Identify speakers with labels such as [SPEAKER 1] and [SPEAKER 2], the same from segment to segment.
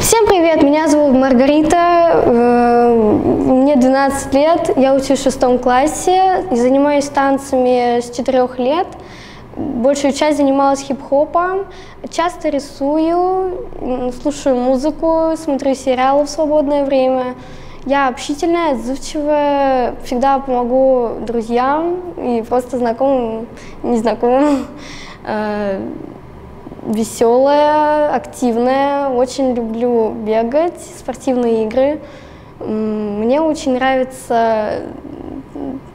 [SPEAKER 1] Всем привет, меня зовут Маргарита, э, мне 12 лет, я учусь в шестом классе, занимаюсь танцами с 4 лет. Большую часть занималась хип-хопом, часто рисую, слушаю музыку, смотрю сериалы в свободное время. Я общительная, отзывчивая, всегда помогу друзьям и просто знакомым, незнакомым. Веселая, активная, очень люблю бегать, спортивные игры. Мне очень нравится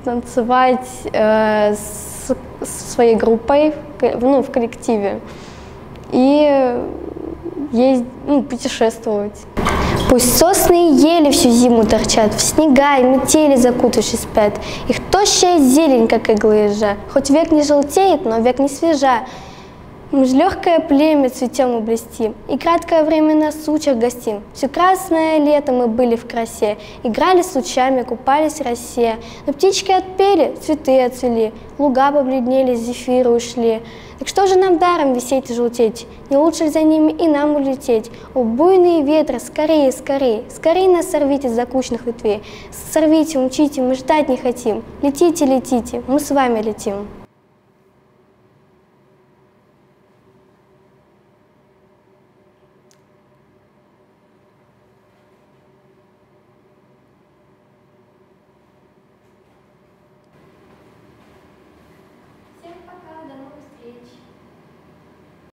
[SPEAKER 1] танцевать э, с, со своей группой, ну, в коллективе. И ездить, ну, путешествовать. Пусть сосны и ели всю зиму торчат, в снега и метели закутавшись спят. Их тощая зелень, как иглы ежа, хоть век не желтеет, но век не свежа. Мы ж легкое племя цветем и блестим, И краткое время на сучах гостим. Все красное лето мы были в красе, Играли с лучами, купались в росе. Но птички отпели, цветы отцвели, Луга побледнели, зефиры ушли. Так что же нам даром висеть и желтеть? Не лучше ли за ними и нам улететь? О, буйные ветры, скорее, скорее, Скорее нас сорвите с закучных ветвей. Сорвите, умчите, мы ждать не хотим. Летите, летите, мы с вами летим.